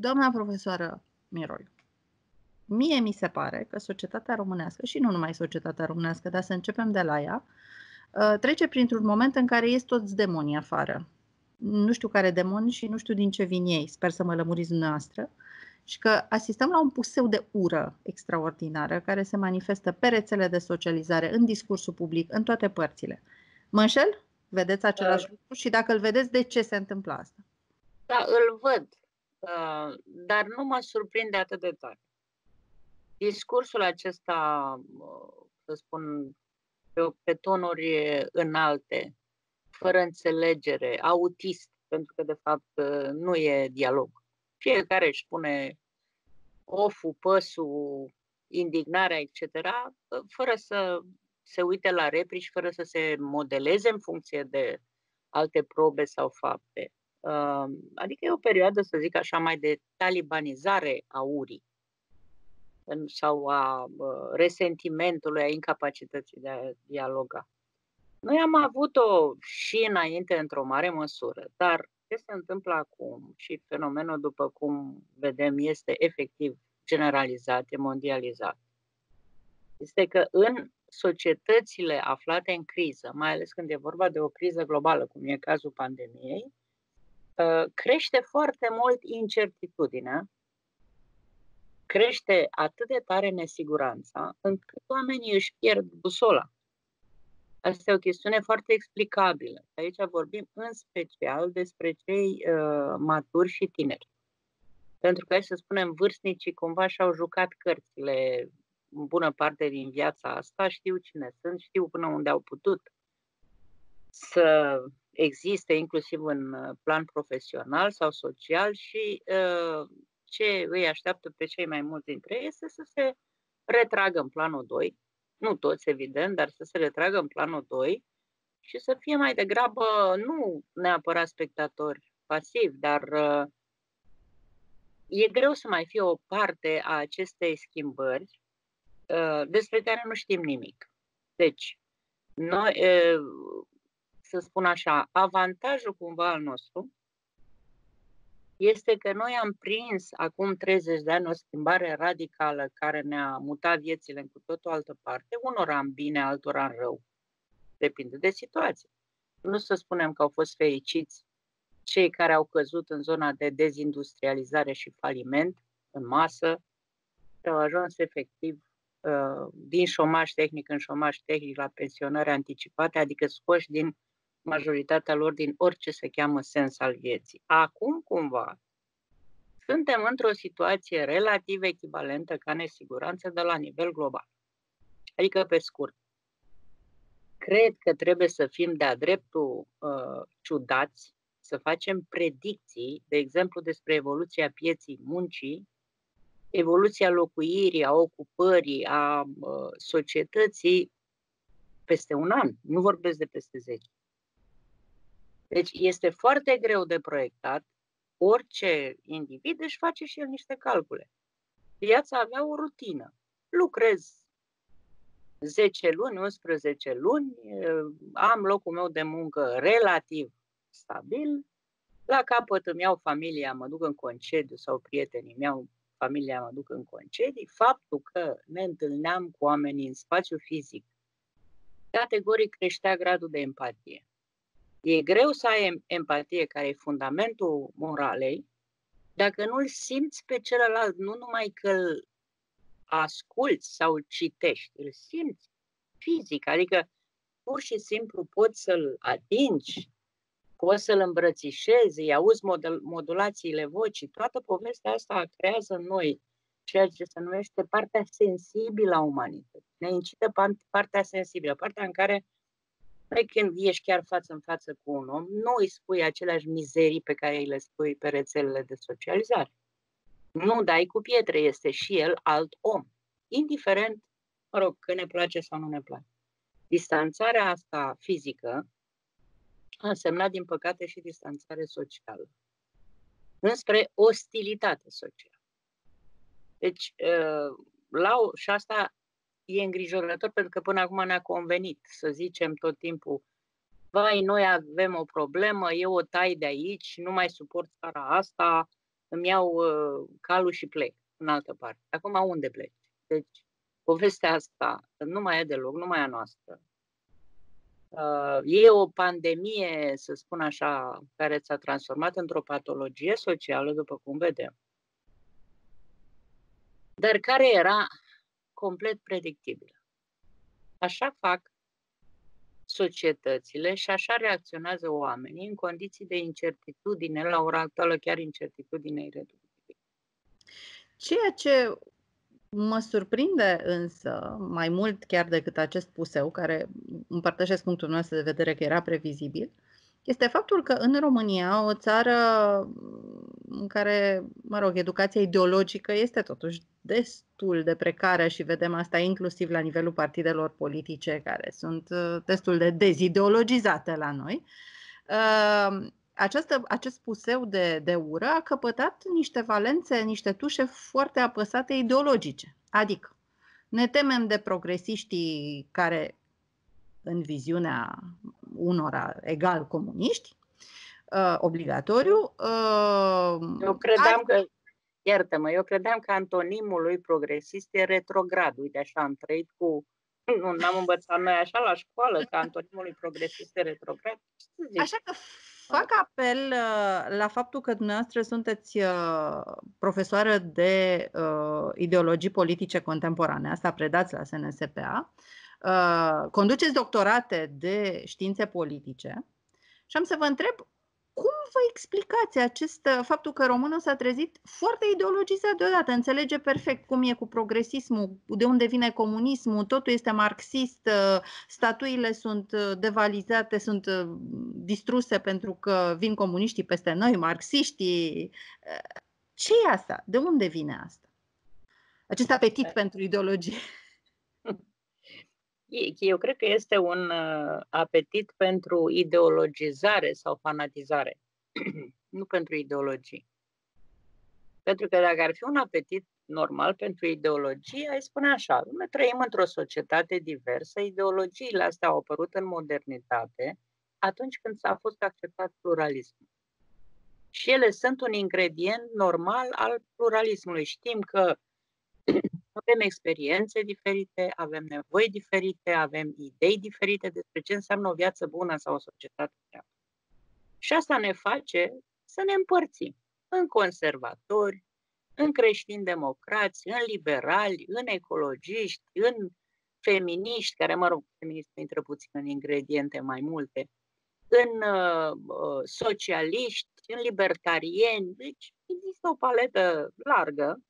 Doamna profesoară Miroiu, mie mi se pare că societatea românească, și nu numai societatea românească, dar să începem de la ea, uh, trece printr-un moment în care ies toți demonii afară. Nu știu care demoni și nu știu din ce vin ei, sper să mă lămuriți dumneavoastră. Și că asistăm la un puseu de ură extraordinară care se manifestă pe rețele de socializare, în discursul public, în toate părțile. Mă înșel? Vedeți același da. lucru? Și dacă îl vedeți, de ce se întâmplă asta? Da, îl văd. Uh, dar nu mă surprinde atât de tare. Discursul acesta, uh, să spun, pe, pe tonuri înalte, fără înțelegere, autist, pentru că de fapt uh, nu e dialog. Fiecare își spune oful, păsul, indignarea, etc., fără să se uite la replici, fără să se modeleze în funcție de alte probe sau fapte. Adică e o perioadă, să zic așa, mai de talibanizare a urii sau a resentimentului, a incapacității de a dialoga. Noi am avut-o și înainte într-o mare măsură, dar ce se întâmplă acum și fenomenul, după cum vedem, este efectiv generalizat, e mondializat, este că în societățile aflate în criză, mai ales când e vorba de o criză globală, cum e cazul pandemiei, Uh, crește foarte mult incertitudinea, crește atât de tare nesiguranța, încât oamenii își pierd busola. Asta e o chestiune foarte explicabilă. Aici vorbim în special despre cei uh, maturi și tineri. Pentru că, hai să spunem, vârstnicii cumva și-au jucat cărțile în bună parte din viața asta, știu cine sunt, știu până unde au putut să existe inclusiv în uh, plan profesional sau social și uh, ce îi așteaptă pe cei mai mulți dintre ei este să se retragă în planul 2, nu toți evident, dar să se retragă în planul 2 și să fie mai degrabă nu neapărat spectatori pasivi, dar uh, e greu să mai fie o parte a acestei schimbări despre care nu știm nimic. Deci, noi, să spun așa, avantajul cumva al nostru este că noi am prins acum 30 de ani o schimbare radicală care ne-a mutat viețile în cu tot o altă parte, unora în bine, altora în rău. Depinde de situație. Nu să spunem că au fost fericiți cei care au căzut în zona de dezindustrializare și faliment în masă, au ajuns efectiv uh, din șomaj tehnic în șomaj tehnic la pensionări anticipate, adică scoși din majoritatea lor din orice se cheamă sens al vieții. Acum, cumva, suntem într-o situație relativ echivalentă ca nesiguranță de la nivel global. Adică, pe scurt, cred că trebuie să fim de-a dreptul uh, ciudați, să facem predicții, de exemplu, despre evoluția pieții muncii, evoluția locuirii, a ocupării, a uh, societății peste un an. Nu vorbesc de peste 10. Deci este foarte greu de proiectat. Orice individ își face și el niște calcule. Viața avea o rutină. Lucrez 10 luni, 11 luni, am locul meu de muncă relativ stabil, la capăt îmi iau familia, mă duc în concediu sau prietenii îmi iau familia, mă duc în concedii. Faptul că ne întâlneam cu oamenii în spațiu fizic, categoric creștea gradul de empatie. E greu să ai empatie, care e fundamentul moralei, dacă nu-l simți pe celălalt, nu numai că îl asculți sau îl citești, îl simți fizic, adică pur și simplu poți să-l atingi, poți să-l îmbrățișezi, îi auzi modul, modulațiile vocii, toată povestea asta creează în noi ceea ce se numește partea sensibilă a umanității. Ne incite partea sensibilă, partea în care Păi când ești chiar față în față cu un om, nu îi spui aceleași mizerii pe care îi le spui pe rețelele de socializare. Nu dai cu pietre, este și el alt om. Indiferent, mă rog, că ne place sau nu ne place. Distanțarea asta fizică a însemnat, din păcate, și distanțare socială. Înspre ostilitate socială. Deci, ă, la, și asta e îngrijorător pentru că până acum ne-a convenit să zicem tot timpul vai, noi avem o problemă, e o tai de aici, nu mai suport țara asta, îmi iau uh, calul și plec în altă parte. Acum unde pleci? Deci, povestea asta nu mai e deloc, nu mai e a noastră. Uh, e o pandemie, să spun așa, care s-a transformat într-o patologie socială, după cum vedem, dar care era complet predictibilă. Așa fac societățile și așa reacționează oamenii în condiții de incertitudine, la ora actuală chiar incertitudine irreductibilă. Ceea ce Mă surprinde însă, mai mult chiar decât acest puseu, care împărtășesc punctul nostru de vedere că era previzibil, este faptul că în România, o țară în care, mă rog, educația ideologică este totuși destul de precară și vedem asta inclusiv la nivelul partidelor politice care sunt uh, destul de dezideologizate la noi, uh, această, acest puseu de, de ură a căpătat niște valențe, niște tușe foarte apăsate ideologice. Adică ne temem de progresiștii care, în viziunea unora egal comuniști, uh, obligatoriu. Uh, eu credeam că, iartă-mă, eu credeam că antonimul lui progresist e retrograd. Uite, așa am trăit cu nu n-am învățat noi așa la școală, că antonimul lui progresist e retrograd. Așa că Fac apel uh, la faptul că dumneavoastră sunteți uh, profesoară de uh, ideologii politice contemporane, asta predați la SNSPA, conduceți doctorate de științe politice și am să vă întreb cum vă explicați acest faptul că românul s-a trezit foarte ideologizat deodată, înțelege perfect cum e cu progresismul, de unde vine comunismul, totul este marxist, statuile sunt devalizate, sunt distruse pentru că vin comuniștii peste noi, marxiștii. Ce e asta? De unde vine asta? Acest apetit pentru ideologie. Eu cred că este un uh, apetit pentru ideologizare sau fanatizare, nu pentru ideologii. Pentru că dacă ar fi un apetit normal pentru ideologie, ai spune așa, noi trăim într-o societate diversă, ideologiile astea au apărut în modernitate atunci când s-a fost acceptat pluralismul. Și ele sunt un ingredient normal al pluralismului. Știm că avem experiențe diferite, avem nevoi diferite, avem idei diferite despre ce înseamnă o viață bună sau o societate dreaptă. Și asta ne face să ne împărțim în conservatori, în creștini democrați, în liberali, în ecologiști, în feminiști, care, mă rog, feministi intră puțin în ingrediente mai multe, în uh, uh socialiști, în libertarieni. Deci există o paletă largă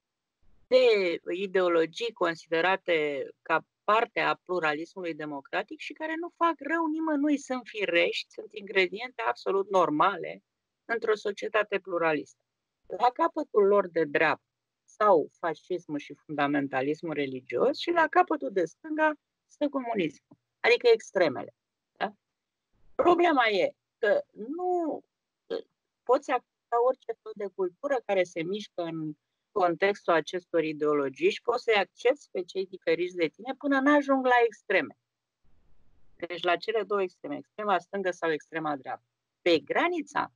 de ideologii considerate ca parte a pluralismului democratic și care nu fac rău nimănui, sunt firești, sunt ingrediente absolut normale într-o societate pluralistă. La capătul lor de dreapta sau fascismul și fundamentalismul religios și la capătul de stânga stă comunismul, adică extremele. Da? Problema e că nu poți accepta orice fel de cultură care se mișcă în contextul acestor ideologii și poți să-i accepti pe cei diferiți de tine până n-ajung la extreme. Deci la cele două extreme, extrema stângă sau extrema dreaptă. Pe granița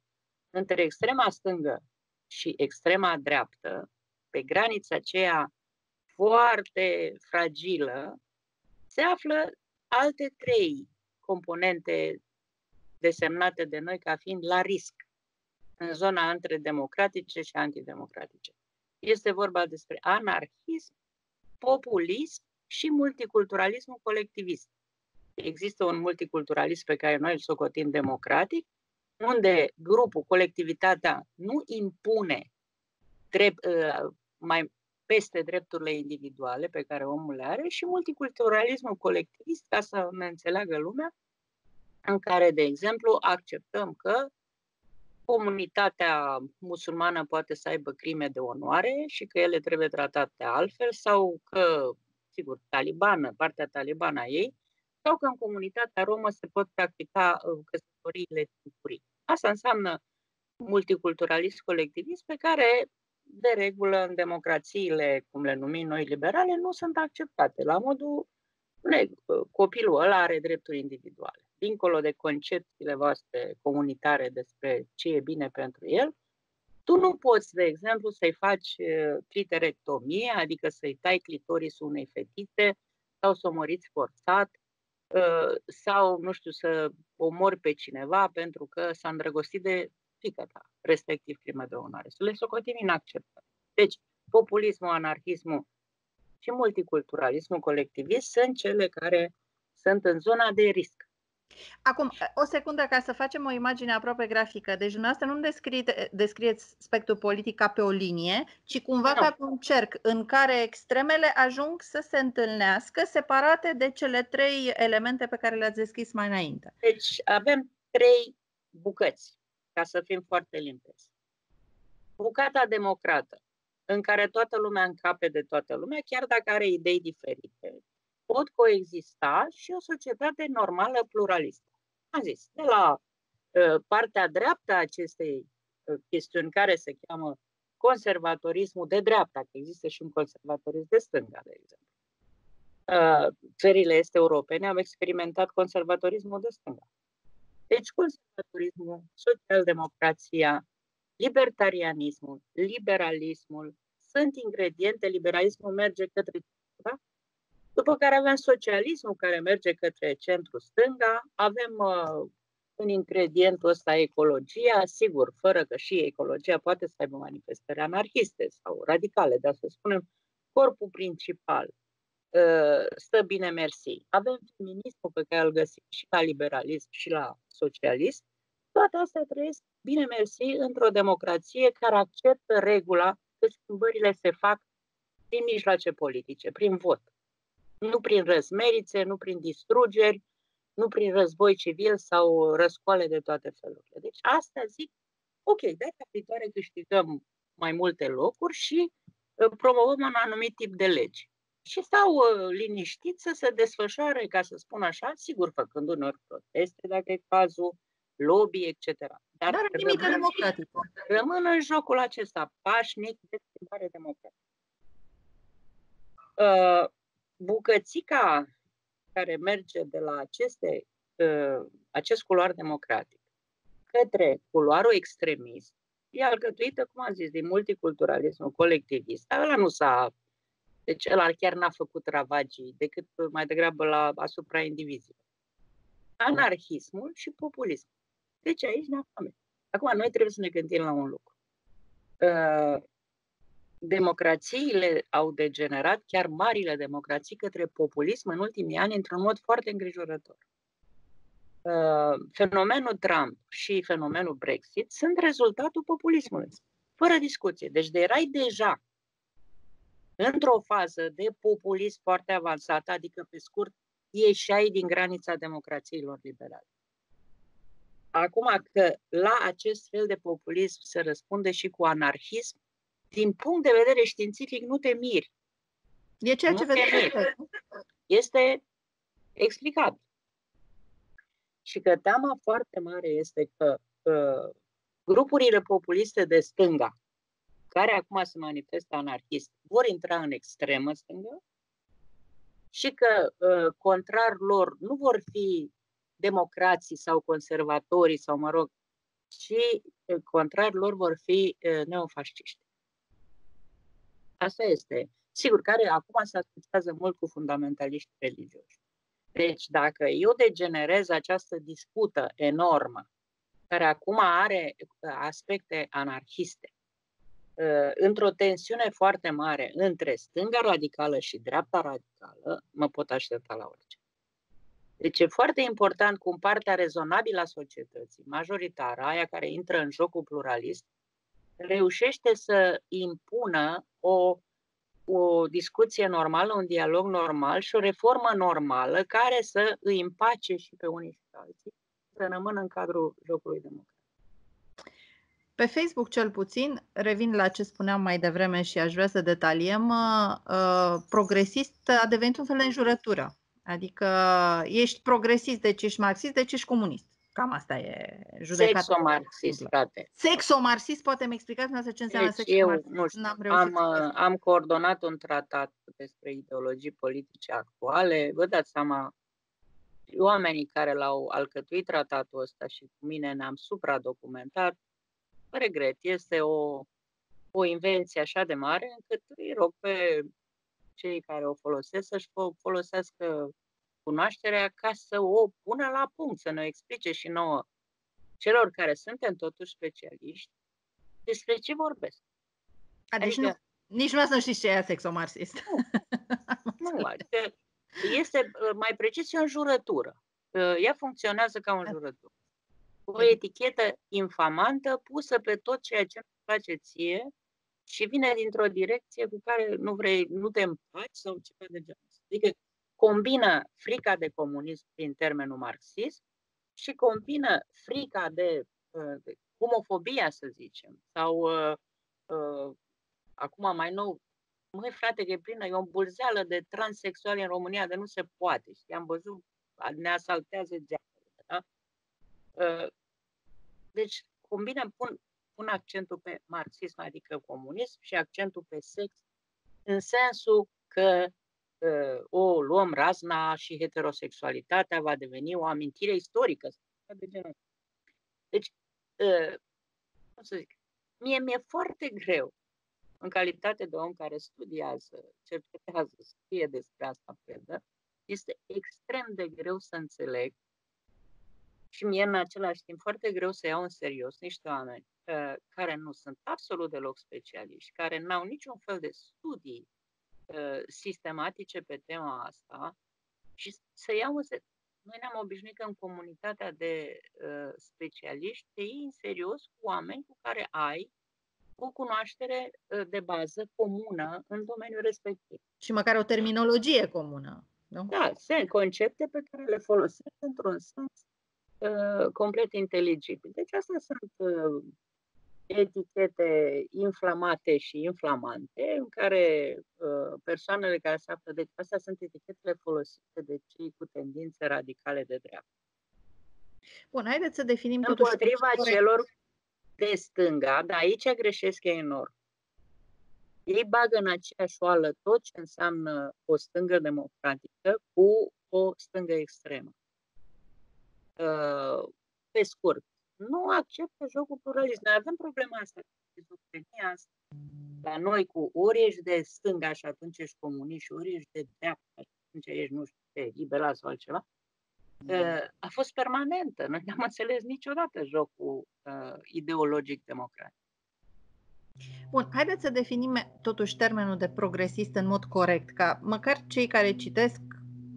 între extrema stângă și extrema dreaptă, pe granița aceea foarte fragilă, se află alte trei componente desemnate de noi ca fiind la risc în zona între democratice și antidemocratice. Este vorba despre anarhism, populism și multiculturalismul colectivist. Există un multiculturalism pe care noi îl socotim democratic, unde grupul, colectivitatea nu impune drept, uh, mai peste drepturile individuale pe care omul le are și multiculturalismul colectivist, ca să ne înțeleagă lumea, în care, de exemplu, acceptăm că comunitatea musulmană poate să aibă crime de onoare și că ele trebuie tratate altfel sau că, sigur, talibană, partea talibană a ei, sau că în comunitatea romă se pot practica uh, căsătoriile timpurii. Asta înseamnă multiculturalism colectivist pe care, de regulă, în democrațiile, cum le numim noi liberale, nu sunt acceptate. La modul, copilul ăla are drepturi individuale dincolo de concepțiile voastre comunitare despre ce e bine pentru el, Tu nu poți, de exemplu, să-i faci cliterectomie, adică să-i tai clitorisul unei fetițe sau să o moriți forțat sau, nu știu, să omori pe cineva pentru că s-a îndrăgostit de fica ta, respectiv crime de onoare. Să le socotim inacceptabile. Deci, populismul, anarhismul și multiculturalismul colectivist sunt cele care sunt în zona de risc. Acum, o secundă ca să facem o imagine aproape grafică. Deci, dumneavoastră nu descrieți spectrul politic ca pe o linie, ci cumva no. ca pe un cerc în care extremele ajung să se întâlnească separate de cele trei elemente pe care le-ați descris mai înainte. Deci, avem trei bucăți, ca să fim foarte limpezi. Bucata democrată, în care toată lumea încape de toată lumea, chiar dacă are idei diferite pot coexista și o societate normală pluralistă. Am zis, de la uh, partea dreaptă a acestei uh, chestiuni care se cheamă conservatorismul de dreapta, că există și un conservatorism de stânga, de exemplu. Uh, țările este europene au experimentat conservatorismul de stânga. Deci conservatorismul, social-democrația, libertarianismul, liberalismul sunt ingrediente, liberalismul merge către da? După care avem socialismul care merge către centru-stânga, avem uh, în ingredientul ăsta ecologia, sigur, fără că și ecologia poate să aibă manifestări anarhiste sau radicale, dar să spunem, corpul principal uh, stă bine mersi. Avem feminismul pe care îl găsim și la liberalism și la socialism. Toate astea trăiesc bine mersi într-o democrație care acceptă regula că schimbările se fac prin mijloace politice, prin vot nu prin răzmerițe, nu prin distrugeri, nu prin război civil sau răscoale de toate felurile. Deci asta zic, ok, data viitoare câștigăm mai multe locuri și uh, promovăm un anumit tip de legi. Și stau uh, liniștit să se desfășoare, ca să spun așa, sigur făcând unor proteste, dacă e cazul, lobby, etc. Dar, Dar rămân, democratică. Rămân în jocul acesta pașnic de schimbare democratică. Uh, bucățica care merge de la aceste, uh, acest culoar democratic către culoarul extremist e alcătuită, cum am zis, din multiculturalismul colectivist. Ăla nu s-a... Deci ăla chiar n-a făcut ravagii decât mai degrabă la, asupra indivizilor. Anarhismul și populismul. Deci aici ne aflăm. Acum, noi trebuie să ne gândim la un lucru. Uh, democrațiile au degenerat, chiar marile democrații, către populism în ultimii ani într-un mod foarte îngrijorător. Uh, fenomenul Trump și fenomenul Brexit sunt rezultatul populismului, fără discuție. Deci de erai deja într-o fază de populism foarte avansată, adică pe scurt ieșai din granița democrațiilor liberale. Acum că la acest fel de populism se răspunde și cu anarhism, din punct de vedere științific, nu te miri. E ceea ce vedeți. Este explicat. Și că teama foarte mare este că uh, grupurile populiste de stânga, care acum se manifestă anarhist, vor intra în extremă stângă și că, uh, contrar lor, nu vor fi democrații sau conservatorii sau, mă rog, ci uh, contrar lor vor fi uh, neofasciști. Asta este. Sigur, care acum se asociază mult cu fundamentaliști religioși. Deci, dacă eu degenerez această dispută enormă, care acum are uh, aspecte anarhiste, uh, într-o tensiune foarte mare între stânga radicală și dreapta radicală, mă pot aștepta la orice. Deci e foarte important cum partea rezonabilă a societății, majoritară, aia care intră în jocul pluralist, reușește să impună o, o discuție normală, un dialog normal și o reformă normală care să îi împace și pe unii și pe alții, să rămână în cadrul jocului democratic. Pe Facebook, cel puțin, revin la ce spuneam mai devreme și aș vrea să detaliem, uh, uh progresist a devenit un fel de înjurătură. Adică ești progresist, deci ești marxist, deci ești comunist. Cam asta e judecata. Sexomarxist, frate. Sexomarxist, poate mi explicați ce înseamnă deci sexomarxist? Eu, nu știu, am, am, am coordonat un tratat despre ideologii politice actuale. Vă dați seama, oamenii care l-au alcătuit tratatul ăsta și cu mine ne-am supradocumentat, regret, este o, o invenție așa de mare încât îi rog pe cei care o folosesc să-și folosească cunoașterea ca să o pună la punct, să ne explice și nouă, celor care suntem totuși specialiști, despre ce vorbesc. A, deci adică, nu, nici nu să știți ce e sexomarxist. Nu, nu adică este mai precis o înjurătură. Ea funcționează ca o înjurătură. O etichetă infamantă pusă pe tot ceea ce nu place ție și vine dintr-o direcție cu care nu vrei, nu te împaci sau ceva de genul ăsta. Adică combină frica de comunism prin termenul marxist și combină frica de, uh, de homofobia, să zicem, sau uh, uh, acum mai nou, măi frate, că e plină, e o bulzeală de transexuali în România de nu se poate. Și am văzut, ne asaltează geamurile. Da? Uh, deci, combină, pun, pun accentul pe marxism, adică comunism, și accentul pe sex, în sensul că uh, o luăm razna și heterosexualitatea va deveni o amintire istorică. De genul. Deci, uh, cum să zic, mie mi-e foarte greu, în calitate de om care studiază, cercetează, scrie despre asta, predă, este extrem de greu să înțeleg și mie în același timp foarte greu să iau în serios niște oameni uh, care nu sunt absolut deloc specialiști, care n-au niciun fel de studii uh, sistematice pe tema asta și să iau în serios. Noi ne-am obișnuit că în comunitatea de uh, specialiști te iei în serios cu oameni cu care ai o cunoaștere uh, de bază comună în domeniul respectiv. Și măcar o terminologie comună. Nu? Da, sunt concepte pe care le folosesc într-un sens Uh, complet inteligibil. Deci astea sunt uh, etichete inflamate și inflamante în care uh, persoanele care se află, deci astea sunt etichetele folosite de cei cu tendințe radicale de dreapta. Bun, haideți să definim Împotriva totuși celor de stânga, dar aici greșesc enorm. Ei bagă în aceeași oală tot ce înseamnă o stângă democratică cu o stângă extremă. Uh, pe scurt, nu acceptă jocul pluralist. Noi avem problema asta, schizofrenia asta. La noi cu ori ești de stânga și atunci ești comunist și ori ești de dreapta și atunci ești, nu știu, pe liberal sau altceva, uh, a fost permanentă. Noi n-am înțeles niciodată jocul uh, ideologic democratic. Bun, haideți să definim totuși termenul de progresist în mod corect, ca măcar cei care citesc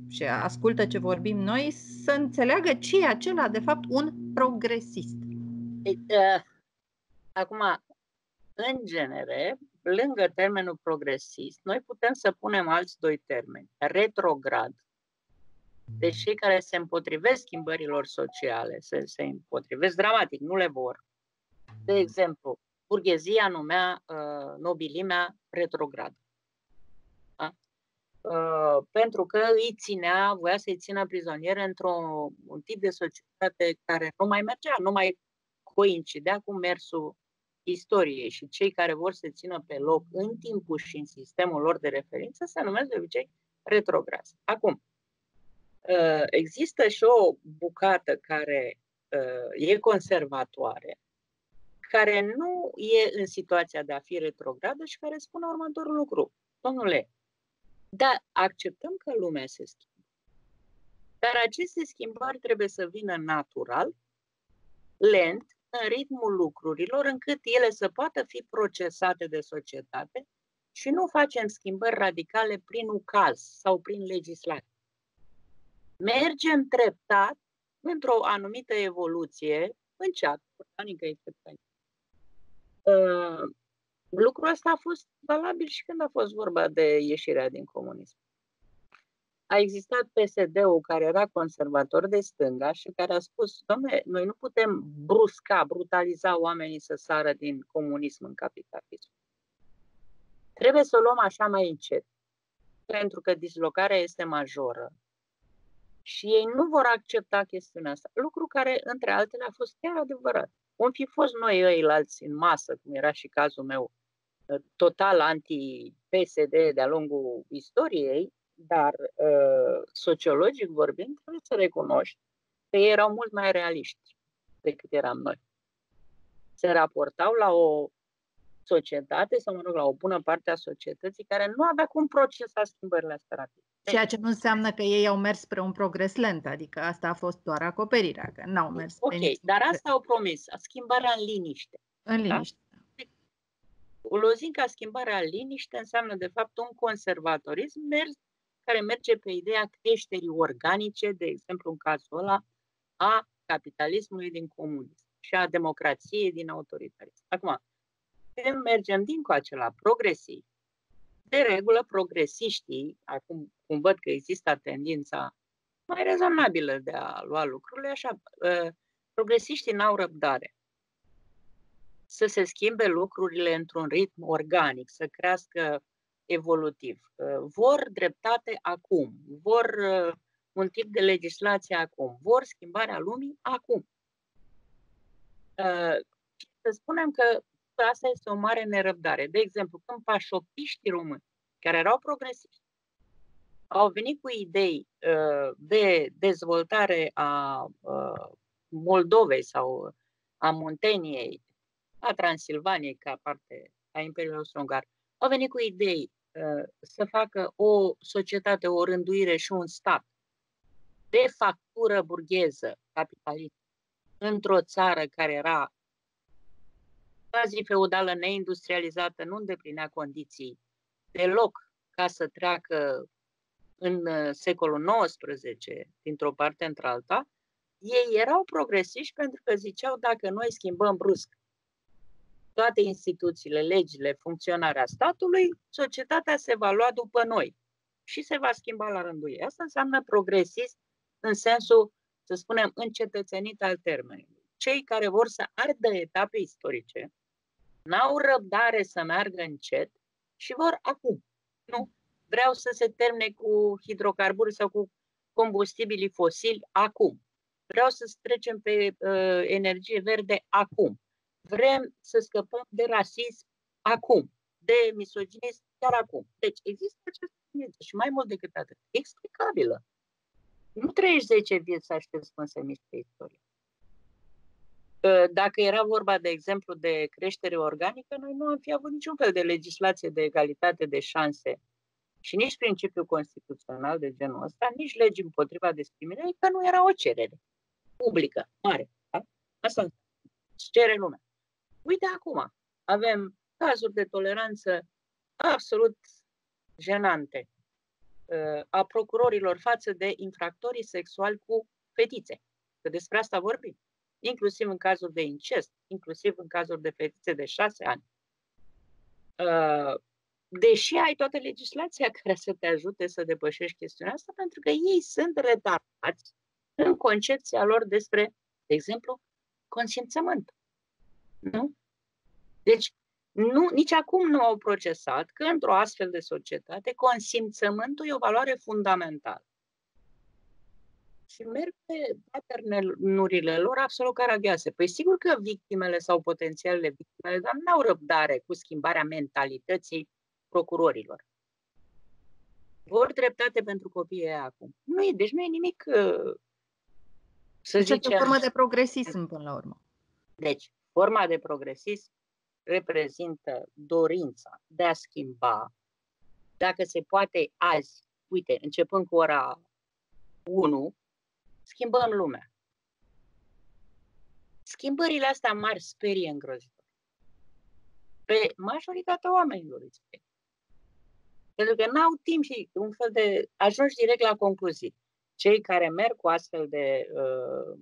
și ascultă ce vorbim noi să înțeleagă ce e acela, de fapt, un progresist. Uh, acum, în genere, lângă termenul progresist, noi putem să punem alți doi termeni. Retrograd. Deci cei care se împotrivesc schimbărilor sociale, se, se împotrivesc dramatic, nu le vor. De exemplu, burghezia numea uh, nobilimea retrograd. Uh, pentru că îi ținea, voia să-i țină prizonieri într-un tip de societate care nu mai mergea, nu mai coincidea cu mersul istoriei și cei care vor să țină pe loc în timpul și în sistemul lor de referință se numesc de obicei retrograzi. Acum, uh, există și o bucată care uh, e conservatoare, care nu e în situația de a fi retrogradă și care spune următorul lucru. Domnule, dar acceptăm că lumea se schimbă. Dar aceste schimbări trebuie să vină natural, lent, în ritmul lucrurilor, încât ele să poată fi procesate de societate și nu facem schimbări radicale prin ucaz sau prin legislație. Mergem treptat într-o anumită evoluție, înceată, organică, etc. Lucrul ăsta a fost valabil și când a fost vorba de ieșirea din comunism. A existat PSD-ul care era conservator de stânga și care a spus, domnule, noi nu putem brusca, brutaliza oamenii să sară din comunism în capitalism. Trebuie să o luăm așa mai încet, pentru că dislocarea este majoră. Și ei nu vor accepta chestiunea asta, lucru care, între altele, a fost chiar adevărat. Om fi fost noi ăilalți în masă, cum era și cazul meu, total anti-PSD de-a lungul istoriei, dar uh, sociologic vorbind, trebuie să recunoști că ei erau mult mai realiști decât eram noi. se raportau la o societate sau, mă rog, la o bună parte a societății care nu avea cum procesa schimbările astea rapid. Ceea ce nu înseamnă că ei au mers spre un progres lent, adică asta a fost doar acoperirea, că n-au mers Ok, dar asta au promis, schimbarea în liniște. În da? liniște. Da? Lozinca schimbarea în liniște înseamnă, de fapt, un conservatorism care merge pe ideea creșterii organice, de exemplu, în cazul ăla, a capitalismului din comunism și a democrației din autoritarism. Acum, când mergem din cu acela progresiv, de regulă progresiștii, acum cum văd că există tendința mai rezonabilă de a lua lucrurile, așa, ă, progresiștii n-au răbdare să se schimbe lucrurile într-un ritm organic, să crească evolutiv. Ă, vor dreptate acum, vor ă, un tip de legislație acum, vor schimbarea lumii acum. Să spunem că asta este o mare nerăbdare. De exemplu, când pașopiștii români, care erau progresiști, au venit cu idei uh, de dezvoltare a uh, Moldovei sau a Munteniei, a Transilvaniei ca parte a Imperiului Austro-Ungar, au venit cu idei uh, să facă o societate, o rânduire și un stat de factură burgheză capitalistă într-o țară care era quasi feudală, neindustrializată, nu îndeplinea condiții deloc ca să treacă în uh, secolul XIX, dintr-o parte într-alta, ei erau progresiști pentru că ziceau dacă noi schimbăm brusc toate instituțiile, legile, funcționarea statului, societatea se va lua după noi și se va schimba la rândul ei. Asta înseamnă progresist în sensul, să spunem, încetățenit al termenului. Cei care vor să ardă etape istorice, n-au răbdare să meargă încet și vor acum. Nu, vreau să se termine cu hidrocarburi sau cu combustibilii fosili acum. Vreau să trecem pe uh, energie verde acum. Vrem să scăpăm de rasism acum, de misoginism chiar acum. Deci există această tendință și mai mult decât atât, explicabilă. Nu trăiești 10 vieți să aștepți până să miște istoria. Dacă era vorba, de exemplu, de creștere organică, noi nu am fi avut niciun fel de legislație de egalitate de șanse și nici principiul constituțional de genul ăsta, nici legi împotriva discriminării, că nu era o cerere publică, mare. Da? Asta cere lumea. Uite acum, avem cazuri de toleranță absolut jenante uh, a procurorilor față de infractorii sexuali cu fetițe. Că despre asta vorbim. Inclusiv în cazuri de incest, inclusiv în cazuri de fetițe de șase ani. Uh, deși ai toată legislația care să te ajute să depășești chestiunea asta, pentru că ei sunt retardați în concepția lor despre, de exemplu, consimțământ. Nu? Deci, nu, nici acum nu au procesat că într-o astfel de societate consimțământul e o valoare fundamentală. Și merg pe paternurile lor absolut caragioase. Păi sigur că victimele sau potențialele victimele, dar nu au răbdare cu schimbarea mentalității procurorilor. Vor dreptate pentru copiii acum. Nu e, deci nu e nimic uh, să deci zicem... o formă de progresism până la urmă. Deci, forma de progresism reprezintă dorința de a schimba, dacă se poate azi, uite, începând cu ora 1, schimbăm lumea. Schimbările astea mari sperie îngrozitor. Pe majoritatea oamenilor îi sperie. Pentru că n-au timp și un fel de... ajungi direct la concluzii. Cei care merg cu astfel de, uh,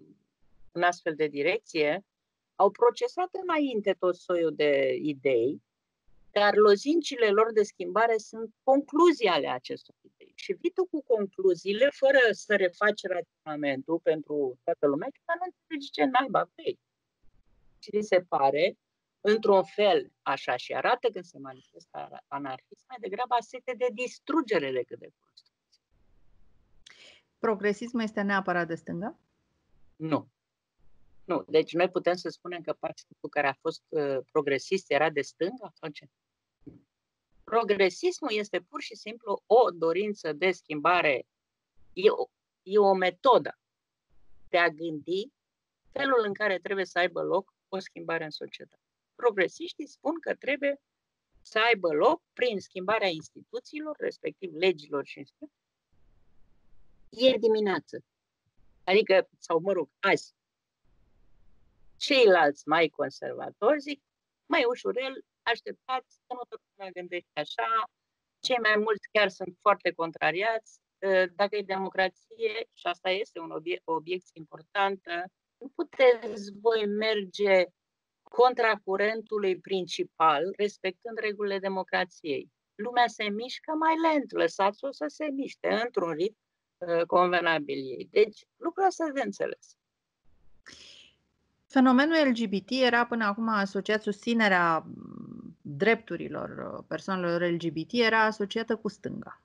în astfel de direcție au procesat înainte tot soiul de idei, dar lozincile lor de schimbare sunt concluzii ale acestor idei. Și vii tu cu concluziile fără să refaci raționamentul pentru toată lumea, că nu înțelegi ce naiba vrei. Și se pare într-un fel așa și arată când se manifestă anarhism, mai degrabă sete de distrugere decât de construcție. Progresismul este neapărat de stânga? Nu. Nu. Deci noi putem să spunem că partidul care a fost uh, progresist era de stânga sau ce? Progresismul este pur și simplu o dorință de schimbare, e o, e o metodă de a gândi felul în care trebuie să aibă loc o schimbare în societate. Progresiștii spun că trebuie să aibă loc prin schimbarea instituțiilor, respectiv legilor și instituțiilor, ieri dimineață. Adică, sau mă rog, azi. Ceilalți mai conservatori zic, mai ușurel, așteptați, să nu tot lumea gândește așa, cei mai mulți chiar sunt foarte contrariați, ă, dacă e democrație, și asta este un obie- o obiecție importantă, nu puteți voi merge contra curentului principal, respectând regulile democrației. Lumea se mișcă mai lent, lăsați-o să se miște într-un ritm uh, convenabil ei. Deci, lucrul ăsta de înțeles. Fenomenul LGBT era până acum asociat susținerea drepturilor uh, persoanelor LGBT era asociată cu stânga.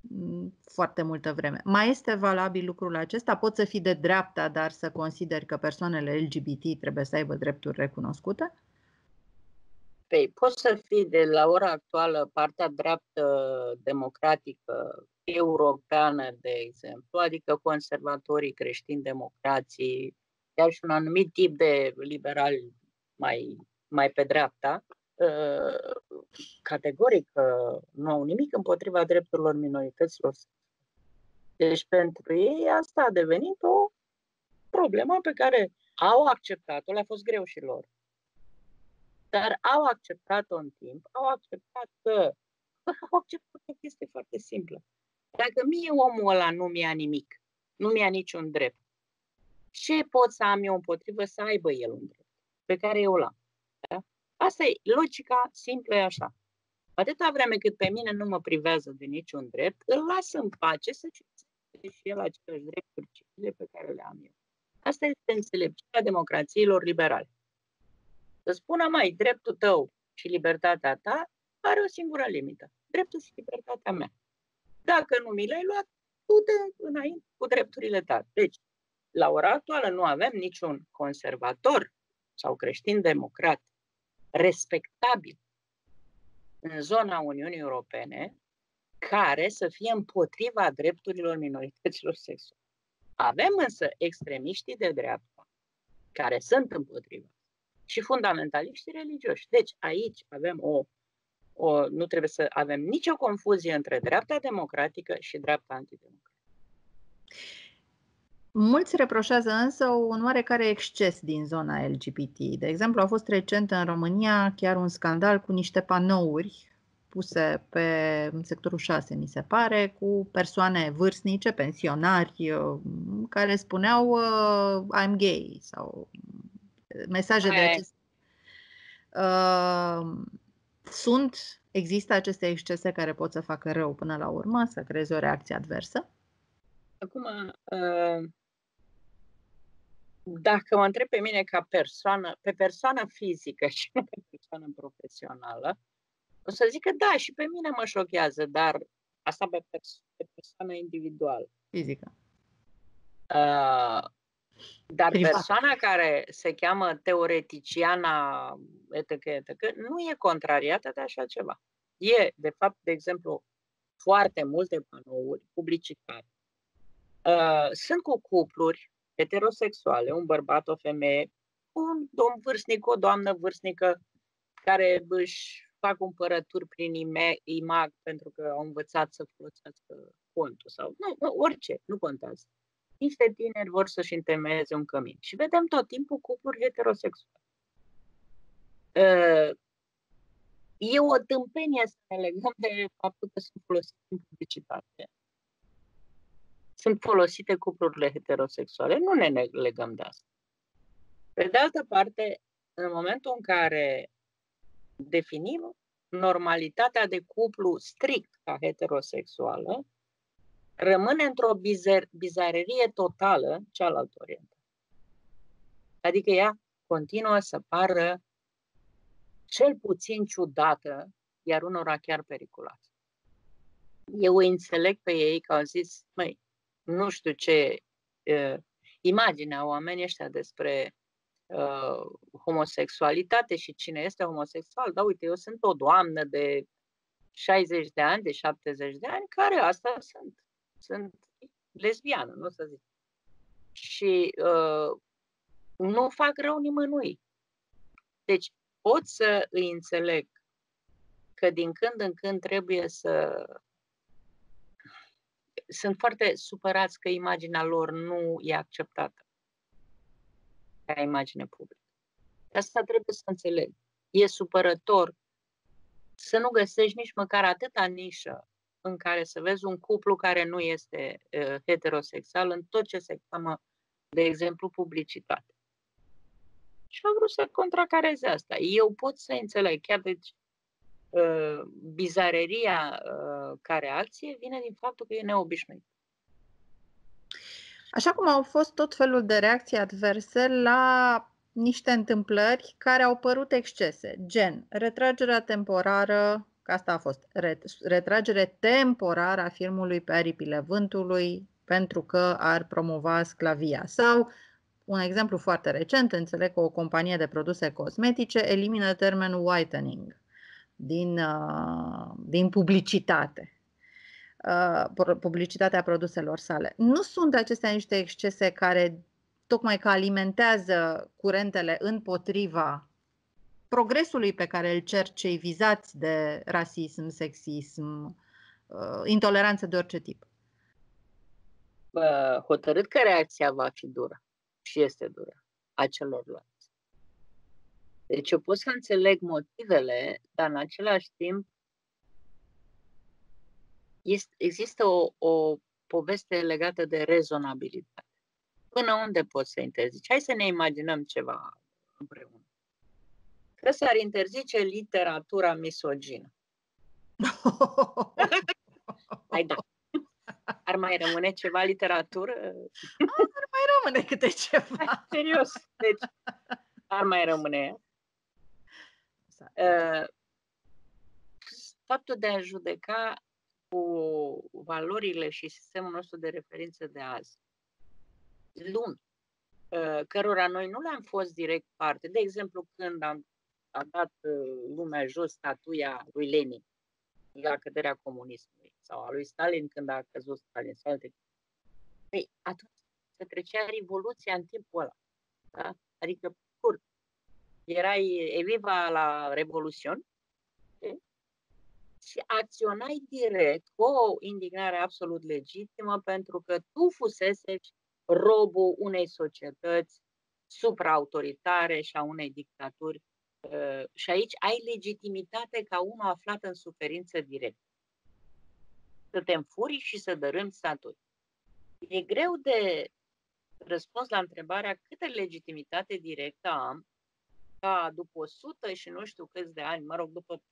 Mm, foarte multă vreme. Mai este valabil lucrul acesta? Poți să fii de dreapta, dar să consideri că persoanele LGBT trebuie să aibă drepturi recunoscute? Păi, poți să fii de la ora actuală partea dreaptă democratică europeană, de exemplu, adică conservatorii creștini democrații, chiar și un anumit tip de liberali mai, mai pe dreapta, Uh, categoric uh, nu au nimic împotriva drepturilor minorităților. Deci pentru ei asta a devenit o problemă pe care au acceptat-o, le-a fost greu și lor. Dar au acceptat-o în timp, au acceptat că au acceptat o chestie foarte simplă. Dacă mie omul ăla nu mi-a nimic, nu mi-a niciun drept, ce pot să am eu împotrivă să aibă el un drept pe care eu l-am? Da? Asta e logica simplă, e așa. Atâta vreme cât pe mine nu mă privează de niciun drept, îl las în pace să citește și el aceleași drepturi civile pe care le am eu. Asta este înțelepciunea democrațiilor liberale. Să spună mai, dreptul tău și libertatea ta are o singură limită. Dreptul și libertatea mea. Dacă nu mi le-ai luat, du-te înainte cu drepturile tale. Deci, la ora actuală nu avem niciun conservator sau creștin democrat respectabil în zona Uniunii Europene care să fie împotriva drepturilor minorităților sexuale. Avem însă extremiștii de dreapta care sunt împotriva și fundamentaliștii religioși. Deci aici avem o, o nu trebuie să avem nicio confuzie între dreapta democratică și dreapta antidemocratică. Mulți reproșează însă un oarecare exces din zona LGBT. De exemplu, a fost recent în România chiar un scandal cu niște panouri puse pe sectorul 6, mi se pare, cu persoane vârstnice, pensionari, uh, care spuneau uh, I'm gay sau mesaje Hai. de acest. Uh, sunt, există aceste excese care pot să facă rău până la urmă, să creeze o reacție adversă? Acum, uh, dacă mă întreb pe mine ca persoană, pe persoană fizică și nu pe persoană profesională, o să zic că da, și pe mine mă șochează, dar asta pe, pers- pe persoană individuală. Fizică. Uh, dar Privat. persoana care se cheamă teoreticiana etc., etc., nu e contrariată de așa ceva. E, de fapt, de exemplu, foarte multe panouri publicitare. Uh, sunt cu cupluri heterosexuale, un bărbat, o femeie, un domn vârstnic, o doamnă vârstnică care își fac cumpărături prin IMAG pentru că au învățat să folosească contul sau nu, orice, nu contează. Niște tineri vor să-și întemeieze un cămin. Și vedem tot timpul cupluri heterosexuale. Ă, e o tâmpenie să ne legăm de faptul că sunt folosite în publicitate sunt folosite cuplurile heterosexuale. Nu ne legăm de asta. Pe de altă parte, în momentul în care definim normalitatea de cuplu strict ca heterosexuală, rămâne într-o bizar- bizarerie totală cealaltă orientă. Adică ea continuă să pară cel puțin ciudată, iar unora chiar periculoasă. Eu îi înțeleg pe ei că au zis, măi, nu știu ce uh, imagine au oamenii ăștia despre uh, homosexualitate și cine este homosexual. Da, uite, eu sunt o doamnă de 60 de ani, de 70 de ani, care asta sunt. Sunt lesbiană, nu o să zic. Și uh, nu fac rău nimănui. Deci pot să îi înțeleg că din când în când trebuie să... Sunt foarte supărați că imaginea lor nu e acceptată ca imagine publică. Asta trebuie să înțeleg. E supărător să nu găsești nici măcar atâta nișă în care să vezi un cuplu care nu este uh, heterosexual în tot ce se cheamă, de exemplu, publicitate. Și au vrut să contracareze asta. Eu pot să înțeleg, chiar deci uh, bizareria uh, ca reacție vine din faptul că e neobișnuit. Așa cum au fost tot felul de reacții adverse la niște întâmplări care au părut excese, gen retragerea temporară, că asta a fost, retragere temporară a filmului pe aripile vântului pentru că ar promova sclavia sau un exemplu foarte recent, înțeleg că o companie de produse cosmetice elimină termenul whitening din, uh, din publicitate uh, publicitatea produselor sale. Nu sunt acestea niște excese care tocmai că alimentează curentele împotriva progresului pe care îl cer cei vizați de rasism, sexism, uh, intoleranță de orice tip? Bă, hotărât că reacția va fi dură și este dură a celorlalți. Deci eu pot să înțeleg motivele, dar în același timp este, există o, o poveste legată de rezonabilitate. Până unde poți să interzici? Hai să ne imaginăm ceva împreună. Că s-ar interzice literatura misogină. Hai da. Ar mai rămâne ceva literatură? Ar mai rămâne câte ceva. Serios. Deci, ar mai rămâne. Uh, faptul de a judeca cu valorile și sistemul nostru de referință de azi, lumi, uh, cărora noi nu le-am fost direct parte. De exemplu, când am, am dat uh, lumea jos statuia lui Lenin la căderea comunismului sau a lui Stalin când a căzut Stalin sau alte. Păi, atunci se trecea revoluția în timpul ăla. Da? Adică, scurt, erai eviva la Revoluțion și acționai direct cu o indignare absolut legitimă pentru că tu fusese robul unei societăți supraautoritare și a unei dictaturi. Uh, și aici ai legitimitate ca unul aflat în suferință direct. Să te înfuri și să dărâmi statut. E greu de răspuns la întrebarea câtă legitimitate directă am ca după 100 și nu știu câți de ani, mă rog, după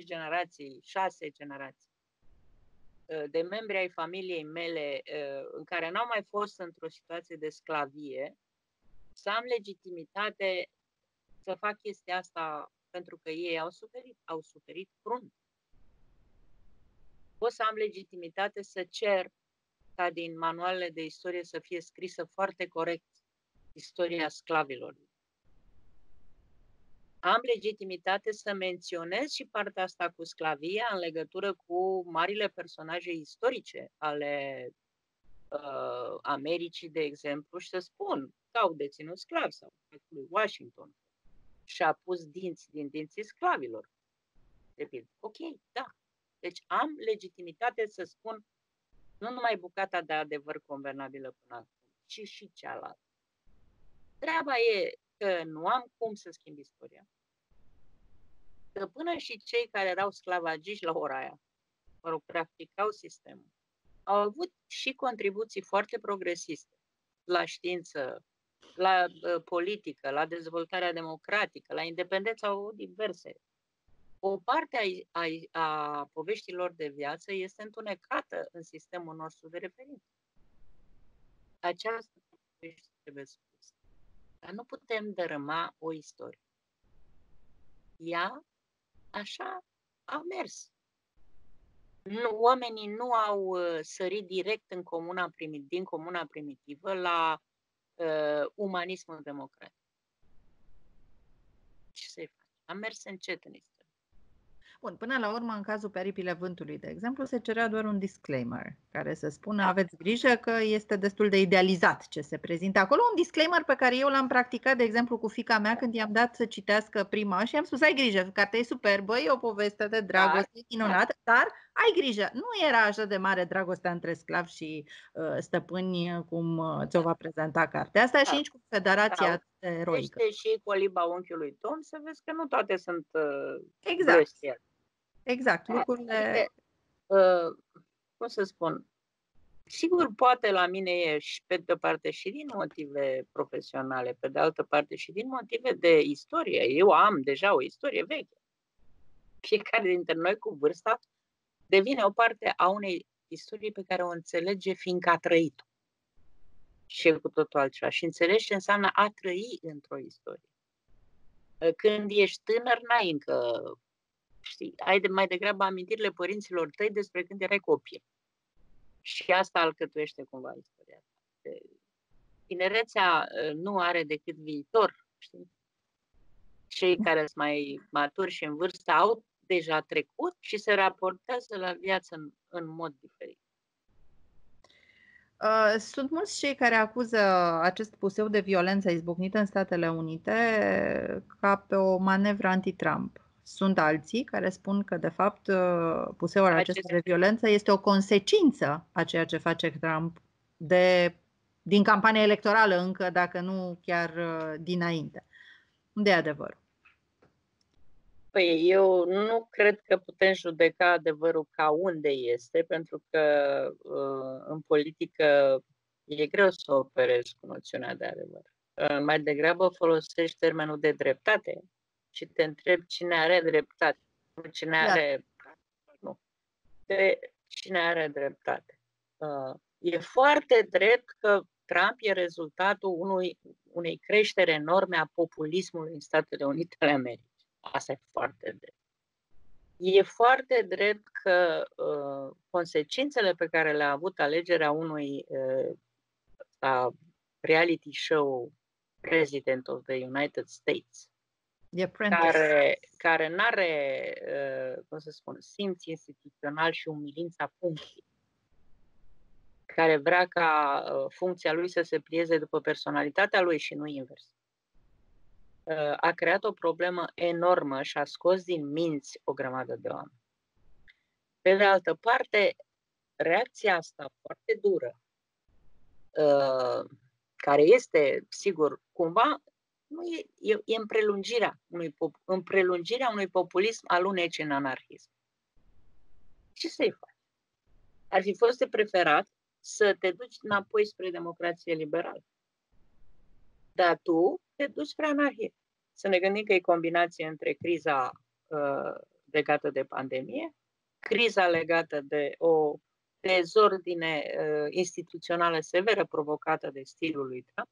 4-5 generații, 6 generații, uh, de membri ai familiei mele uh, în care n-au mai fost într-o situație de sclavie, să am legitimitate să fac chestia asta pentru că ei au suferit, au suferit frunt. Pot să am legitimitate să cer ca din manualele de istorie să fie scrisă foarte corect istoria sclavilor am legitimitate să menționez și partea asta cu sclavia în legătură cu marile personaje istorice ale uh, Americii, de exemplu, și să spun că au deținut sclavi sau lui Washington și a pus dinți din dinții sclavilor. De Ok, da. Deci am legitimitate să spun nu numai bucata de adevăr convenabilă până acum, ci și cealaltă. Treaba e că nu am cum să schimb istoria că până și cei care erau sclavagiși la ora aia, mă rog, practicau sistemul, au avut și contribuții foarte progresiste la știință, la uh, politică, la dezvoltarea democratică, la independență, au diverse. O parte a, a, a poveștilor de viață este întunecată în sistemul nostru de referință. Această poveste trebuie spusă. Dar nu putem dărâma o istorie. Ea așa a mers. Nu, oamenii nu au uh, sărit direct în comuna primit, din comuna primitivă la uh, umanismul democratic. Ce să-i faci? A mers încet în istorie. Bun, până la urmă, în cazul peripile vântului, de exemplu, se cerea doar un disclaimer care să spună da. aveți grijă că este destul de idealizat ce se prezintă acolo. Un disclaimer pe care eu l-am practicat, de exemplu, cu fica mea când i-am dat să citească prima și am spus ai grijă, cartea e superbă, e o poveste de dragoste da. minunată, dar ai grijă, nu era așa de mare dragostea între sclavi și uh, stăpâni cum uh, ți-o va prezenta cartea asta da. și nici cu Federația da. Eroică. Este și coliba unchiului Tom să vezi că nu toate sunt uh, exact. Brăstiere. Exact, lucrurile... Uh, cum să spun, sigur, poate la mine e și pe de o parte și din motive profesionale, pe de altă parte și din motive de istorie. Eu am deja o istorie veche. Fiecare dintre noi cu vârsta devine o parte a unei istorii pe care o înțelege fiindcă a trăit-o. Și e cu totul altceva. Și înțelegi ce înseamnă a trăi într-o istorie. Când ești tânăr, n-ai încă știi, ai de mai degrabă amintirile părinților tăi despre când erai copil. Și asta alcătuiește cumva istoria ta. Tinerețea ă, nu are decât viitor, știi? Cei care sunt mai maturi și în vârstă au deja trecut și se raportează la viață în, în mod diferit. Ă, sunt mulți cei care acuză acest puseu de violență izbucnit în Statele Unite ca pe o manevră anti-Trump. Sunt alții care spun că, de fapt, uh, puseul acesta de violență este o consecință a ceea ce face Trump de, din campania electorală încă, dacă nu chiar uh, dinainte. Unde e adevărul? Păi eu nu cred că putem judeca adevărul ca unde este, pentru că uh, în politică e greu să operezi cu noțiunea de adevăr. Mai degrabă folosești termenul de dreptate și te întreb cine are dreptate. Nu cine da. are. Nu. De cine are dreptate. Uh, e foarte drept că Trump e rezultatul unui, unei creștere enorme a populismului în Statele Unite ale Americii. Asta e foarte drept. E foarte drept că uh, consecințele pe care le-a avut alegerea unui uh, reality show President of the United States care, care nu are, uh, cum să spun, simț instituțional și umilința funcției, care vrea ca uh, funcția lui să se plieze după personalitatea lui și nu invers. Uh, a creat o problemă enormă și a scos din minți o grămadă de oameni. Pe de altă parte, reacția asta foarte dură, care este, sigur, cumva nu e, e, e în, prelungirea unui, în prelungirea unui populism aluneci în anarhism. Ce să-i faci? Ar fi fost de preferat să te duci înapoi spre democrație liberală. Dar tu te duci spre anarhie. Să ne gândim că e combinație între criza uh, legată de pandemie, criza legată de o dezordine uh, instituțională severă provocată de stilul lui Trump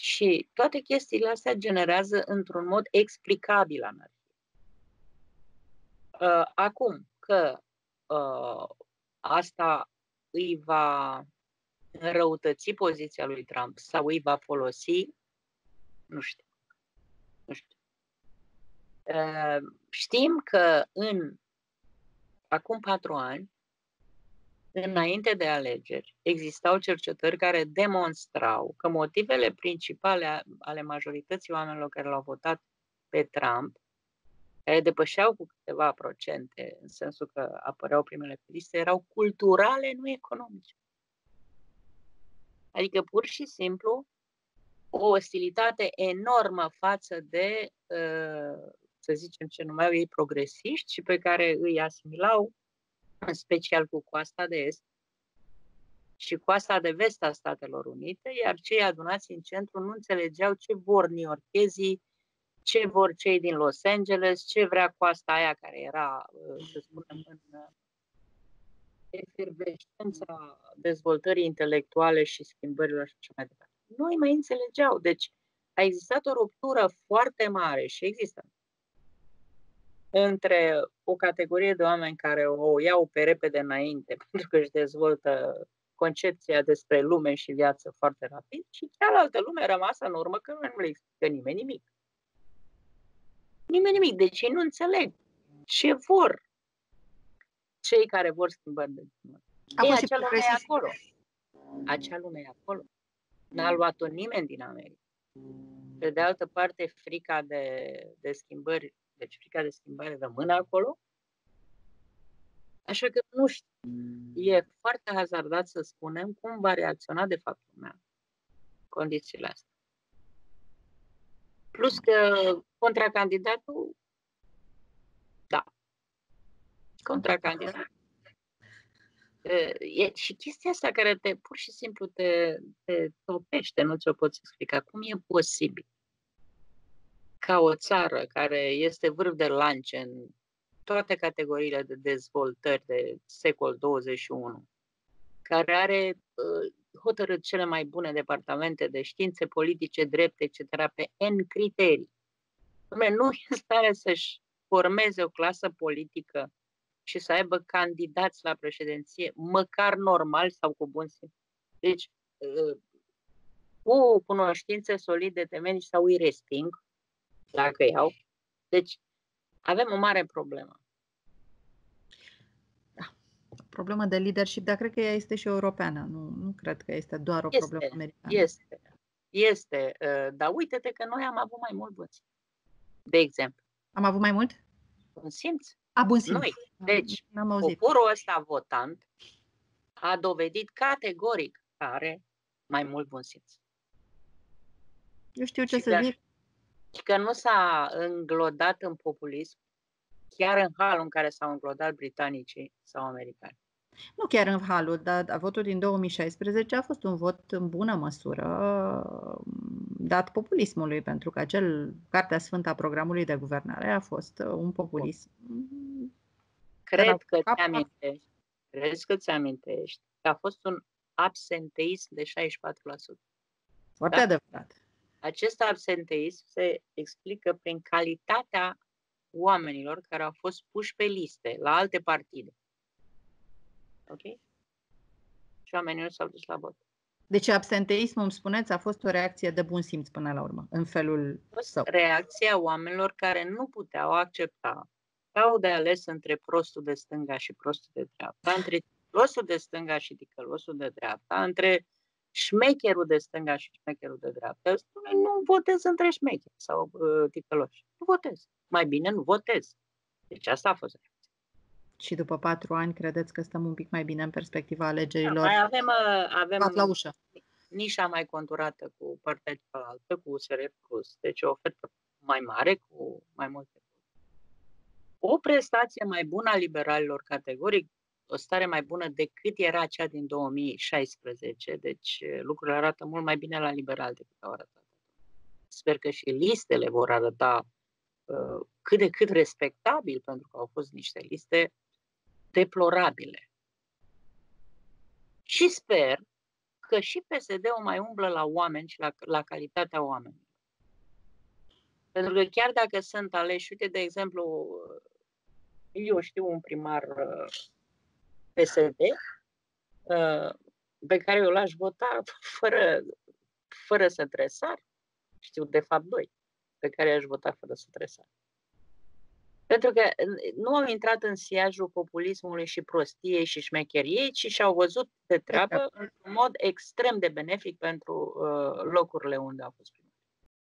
și toate chestiile astea generează într-un mod explicabil anarhie. Uh, acum că uh, asta îi va înrăutăți poziția lui Trump sau îi va folosi, nu știu. Nu știu. Uh, știm că în acum patru ani înainte de alegeri, existau cercetări care demonstrau că motivele principale ale majorității oamenilor care l-au votat pe Trump, care depășeau cu câteva procente, în sensul că apăreau primele pe listă, erau culturale, nu economice. Adică, pur și simplu, o ostilitate enormă față de, uh, să zicem ce numeau ei, progresiști și pe care îi asimilau în special cu coasta de est și coasta de vest a Statelor Unite, iar cei adunați în centru nu înțelegeau ce vor new ce vor cei din Los Angeles, ce vrea coasta aia care era, să spunem, în efervescența dezvoltării intelectuale și schimbărilor și așa mai departe. Nu îi mai înțelegeau. Deci a existat o ruptură foarte mare și există între o categorie de oameni care o iau pe repede înainte pentru că își dezvoltă concepția despre lume și viață foarte rapid și cealaltă lume rămasă în urmă că nu le explică nimeni nimic. Nimeni nimic. Deci ei nu înțeleg ce vor cei care vor schimbări de climă. Ei, acea lume e acolo. Acea lume e acolo. N-a luat-o nimeni din America. Pe de altă parte, frica de, de schimbări, deci frica de schimbare rămâne acolo. Așa că nu știu. E foarte hazardat să spunem cum va reacționa de fapt lumea condițiile astea. Plus că contracandidatul, da, contracandidatul. E și chestia asta care te pur și simplu te, te topește, nu ți-o poți explica. Cum e posibil ca o țară care este vârf de lance în toate categoriile de dezvoltări de secol 21, care are uh, hotărât cele mai bune departamente de științe politice, drepte, etc., pe N criterii. Lume, nu e în stare să-și formeze o clasă politică și să aibă candidați la președinție, măcar normal sau cu bun simț. Deci, uh, cu cunoștințe solide temeni sau îi resping, dacă iau. Deci, avem o mare problemă. Da. Problemă de leadership, dar cred că ea este și europeană. Nu, nu cred că este doar o este, problemă americană. Este. Este. Uh, dar uite-te că noi am avut mai mult bun De exemplu. Am avut mai mult? Bun simț. A, bun simț. Noi. Deci, N-am auzit. poporul ăsta votant a dovedit categoric că are mai mult bun simț. Eu știu ce și să zic. Și că nu s-a înglodat în populism, chiar în halul în care s-au înglodat britanicii sau americani. Nu chiar în halul, dar votul din 2016 a fost un vot în bună măsură dat populismului, pentru că acel Cartea Sfântă a programului de guvernare a fost un populism. Cred că ți amintești, crezi că ți amintești că a fost un absenteism de 64%. Foarte da? adevărat. Acest absenteism se explică prin calitatea oamenilor care au fost puși pe liste la alte partide. Ok? Și oamenii nu s-au dus la vot. Deci absenteismul, îmi spuneți, a fost o reacție de bun simț până la urmă, în felul său. Reacția oamenilor care nu puteau accepta au de ales între prostul de stânga și prostul de dreapta, între prostul de stânga și ticălosul de dreapta, între șmecherul de stânga și șmecherul de dreapta. Spune, nu votez între șmecheri sau uh, ticăloși. Nu votez. Mai bine nu votez. Deci asta a fost reacția. Și după patru ani, credeți că stăm un pic mai bine în perspectiva alegerilor? Da, mai avem, uh, avem la ușă. nișa mai conturată cu partea cealaltă, cu USR Plus. Deci o ofertă mai mare, cu mai multe o prestație mai bună a liberalilor categoric, o stare mai bună decât era cea din 2016, deci lucrurile arată mult mai bine la liberal decât au arătat. Sper că și listele vor arăta uh, cât de cât respectabil, pentru că au fost niște liste deplorabile. Și sper că și PSD-ul mai umblă la oameni și la, la calitatea oamenilor. Pentru că chiar dacă sunt aleși, uite, de exemplu, eu știu un primar uh, PSD uh, pe care eu l-aș vota fără, fără să tresar. Știu, de fapt, doi pe care aș vota fără să tresar. Pentru că nu au intrat în siajul populismului și prostiei și șmecheriei, ci și-au văzut de treabă în mod extrem de benefic pentru uh, locurile unde au fost primit.